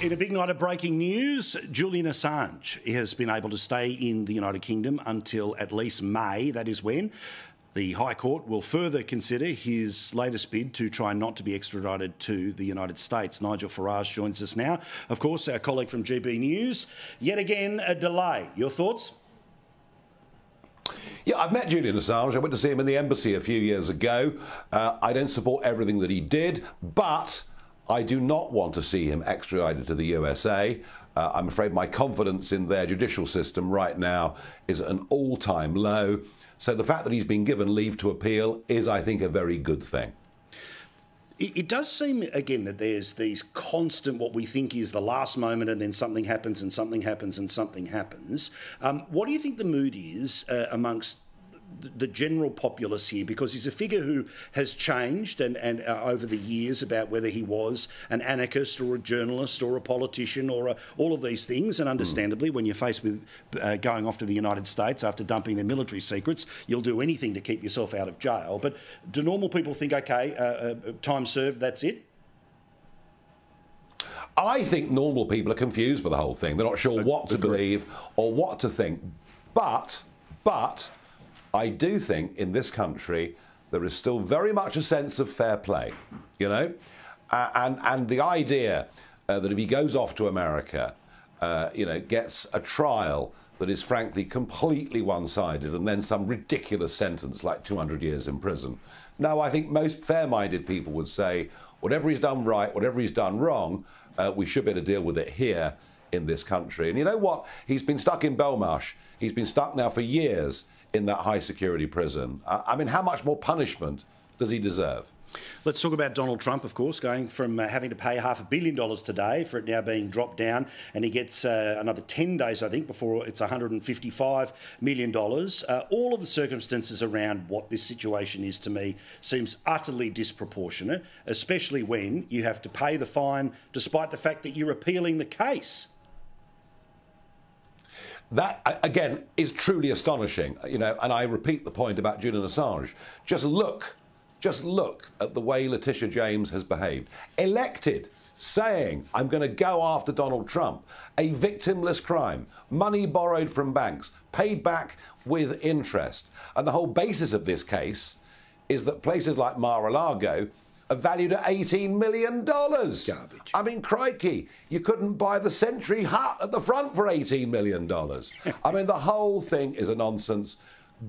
In a big night of breaking news, Julian Assange has been able to stay in the United Kingdom until at least May. That is when the High Court will further consider his latest bid to try not to be extradited to the United States. Nigel Farage joins us now. Of course, our colleague from GB News. Yet again, a delay. Your thoughts? Yeah, I've met Julian Assange. I went to see him in the embassy a few years ago. Uh, I don't support everything that he did, but I do not want to see him extradited to the USA. Uh, I'm afraid my confidence in their judicial system right now is at an all time low. So the fact that he's been given leave to appeal is, I think, a very good thing. It does seem again that there's these constant what we think is the last moment, and then something happens, and something happens, and something happens. Um, what do you think the mood is uh, amongst the general populace here because he's a figure who has changed and, and uh, over the years about whether he was an anarchist or a journalist or a politician or a, all of these things. And understandably, mm. when you're faced with uh, going off to the United States after dumping their military secrets, you'll do anything to keep yourself out of jail. But do normal people think, okay, uh, uh time served, that's it? I think normal people are confused by the whole thing. They're not sure what to believe or what to think. But, but, I do think in this country there is still very much a sense of fair play, you know? Uh, and, and the idea uh, that if he goes off to America, uh, you know, gets a trial that is frankly completely one sided and then some ridiculous sentence like 200 years in prison. Now, I think most fair minded people would say whatever he's done right, whatever he's done wrong, uh, we should be able to deal with it here in this country. And you know what? He's been stuck in Belmarsh. He's been stuck now for years in that high security prison. I mean, how much more punishment does he deserve? Let's talk about Donald Trump, of course, going from uh, having to pay half a billion dollars today for it now being dropped down, and he gets uh, another 10 days, I think, before it's $155 million. Uh, all of the circumstances around what this situation is to me seems utterly disproportionate, especially when you have to pay the fine despite the fact that you're appealing the case. That again is truly astonishing, you know. And I repeat the point about Julian Assange. Just look, just look at the way Letitia James has behaved. Elected, saying, "I'm going to go after Donald Trump," a victimless crime, money borrowed from banks, paid back with interest, and the whole basis of this case is that places like Mar-a-Lago valued at $18 million. Garbage. I mean, crikey, you couldn't buy the Century Hut at the front for $18 million. I mean, the whole thing is a nonsense.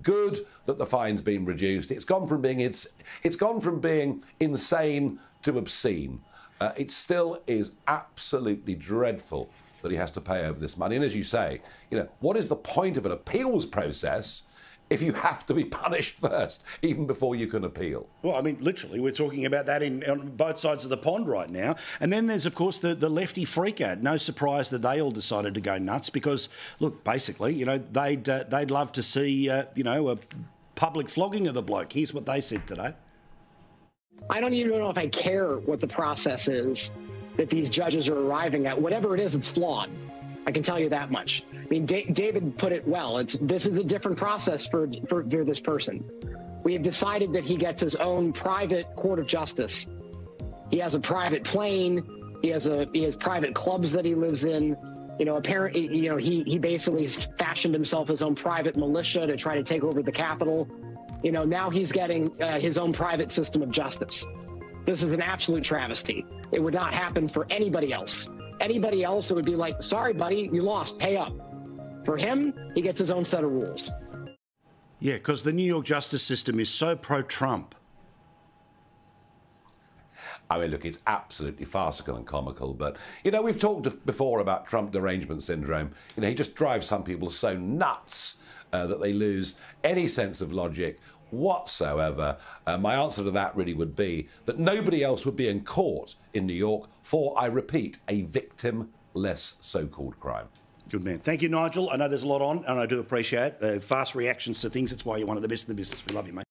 Good that the fine's been reduced. It's gone from being it's it's gone from being insane to obscene. Uh, it still is absolutely dreadful that he has to pay over this money. And as you say, you know, what is the point of an appeals process if you have to be punished first, even before you can appeal. Well, I mean, literally, we're talking about that in, on both sides of the pond right now. And then there's, of course, the, the lefty freak out. No surprise that they all decided to go nuts because, look, basically, you know, they'd, uh, they'd love to see, uh, you know, a public flogging of the bloke. Here's what they said today. I don't even know if I care what the process is that these judges are arriving at. Whatever it is, it's flawed. I can tell you that much. I mean, D- David put it well. It's this is a different process for, for for this person. We have decided that he gets his own private court of justice. He has a private plane. He has a he has private clubs that he lives in. You know, apparently, you know, he he basically fashioned himself his own private militia to try to take over the capital. You know, now he's getting uh, his own private system of justice. This is an absolute travesty. It would not happen for anybody else. Anybody else, it would be like, sorry, buddy, you lost, pay up. For him, he gets his own set of rules. Yeah, because the New York justice system is so pro Trump. I mean, look, it's absolutely farcical and comical, but, you know, we've talked before about Trump derangement syndrome. You know, he just drives some people so nuts uh, that they lose any sense of logic whatsoever. Uh, my answer to that really would be that nobody else would be in court in New York for, I repeat, a victimless so called crime. Good man. Thank you, Nigel. I know there's a lot on, and I do appreciate the fast reactions to things. That's why you're one of the best in the business. We love you, mate.